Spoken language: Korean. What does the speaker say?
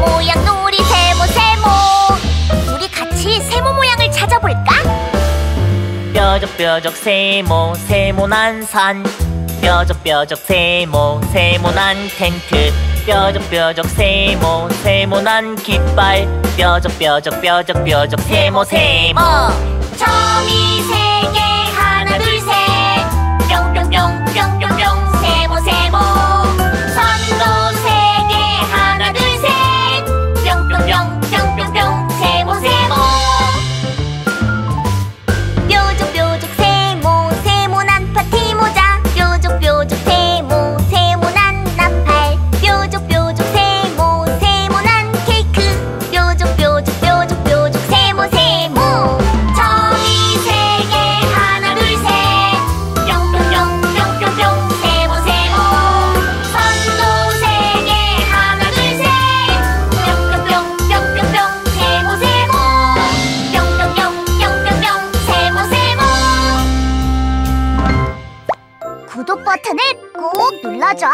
모양 놀이 세모 세모. 우리 같이 세모 모양을 찾아볼까? 뾰족뾰족 세모 세모난 산. 뾰족뾰족 세모 세모난 텐트. 뾰족뾰족 세모 세모난 깃발. 뾰족뾰족 뾰족뾰족 세모 세모. 구독 버튼을 꼭 눌러줘.